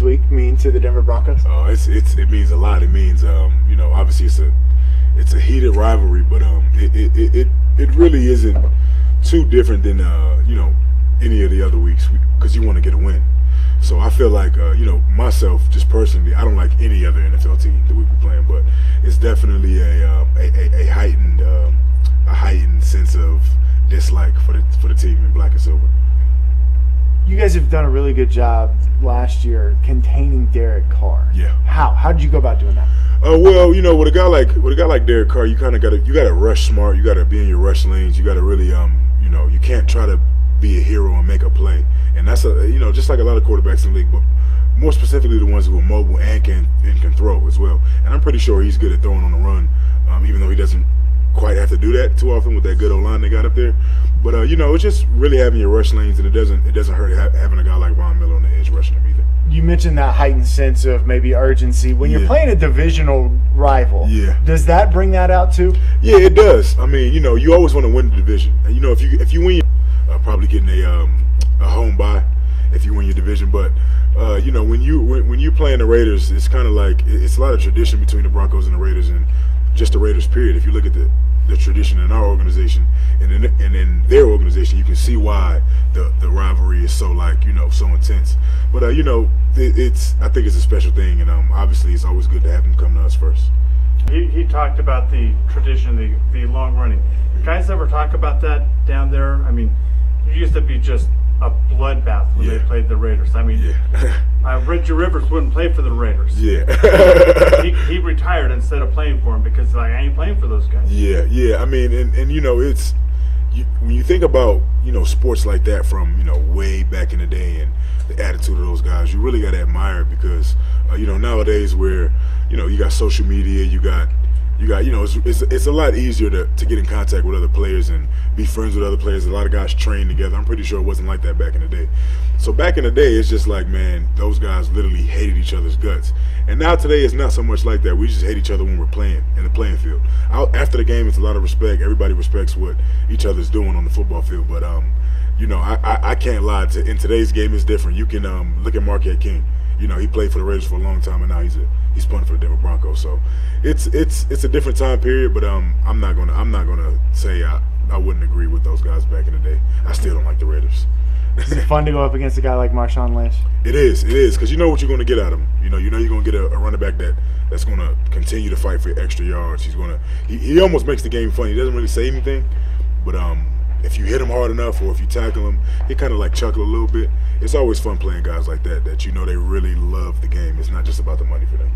Week mean to the Denver Broncos? Uh, it's it's it means a lot. It means um, you know obviously it's a it's a heated rivalry, but um, it it, it, it really isn't too different than uh, you know any of the other weeks because you want to get a win. So I feel like uh, you know myself, just personally, I don't like any other NFL team that we be playing, but it's definitely a uh, a, a, a, heightened uh, a heightened sense of dislike for the for the team in black and silver. You guys have done a really good job last year containing Derek Carr. Yeah. How how did you go about doing that? Uh, well, you know, with a guy like with a guy like Derek Carr, you kind of got to you got to rush smart. You got to be in your rush lanes. You got to really um, you know, you can't try to be a hero and make a play. And that's a you know just like a lot of quarterbacks in the league, but more specifically the ones who are mobile and can and can throw as well. And I'm pretty sure he's good at throwing on the run, um, even though he doesn't quite have to do that too often with that good old line they got up there. But uh, you know, it's just really having your rush lanes, and it doesn't it doesn't hurt having a guy like Von Miller on the edge rushing him either. You mentioned that heightened sense of maybe urgency when you're playing a divisional rival. Yeah. Does that bring that out too? Yeah, it does. I mean, you know, you always want to win the division, and you know, if you if you win, uh, probably getting a um, a home bye if you win your division. But uh, you know, when you when, when you playing the Raiders, it's kind of like it's a lot of tradition between the Broncos and the Raiders, and just the Raiders. Period. If you look at the the tradition in our organization and in, and in their organization, you can see why the the rivalry is so like you know so intense. But uh, you know, it, it's I think it's a special thing, and um, obviously it's always good to have them come to us first. He, he talked about the tradition, the the long running. Guys ever talk about that down there? I mean, it used to be just a bloodbath when yeah. they played the Raiders. I mean, yeah. uh, Reggie Rivers wouldn't play for the Raiders. Yeah, he, retired instead of playing for them because like I ain't playing for those guys. Yeah, yeah. I mean, and, and you know, it's you, when you think about you know sports like that from you know way back in the day and the attitude of those guys, you really got to admire it because uh, you know nowadays where you know you got social media, you got you got you know it's, it's, it's, a lot easier to, to get in contact with other players and be friends with other players. A lot of guys train together. I'm pretty sure it wasn't like that back in the day. So back in the day it's just like man those guys literally hated each other's guts. And now today it's not so much like that. We just hate each other when we're playing in the playing field. Out, after the game it's a lot of respect. Everybody respects what each other's doing on the football field. But um you know i i, I can't lie to, in today's game it's different. You can um look at Marquette King you know, he played for the Raiders for a long time, and now he's a, he's playing for the Denver Broncos. So it's it's it's a different time period, but um, I'm not gonna I'm not gonna say I, I wouldn't agree with those guys back in the day. I still don't like the Raiders. is it fun to go up against a guy like Marshawn Lynch? It is, it is, because you know what you're going to get out of him. You know, you know you're going to get a, a running back that that's going to continue to fight for extra yards. He's going to he, he almost makes the game fun. He doesn't really say anything, but um, if you hit him hard enough or if you tackle him, he kind of like chuckle a little bit. It's always fun playing guys like that that you know they really love the game. It's not just about the money for them.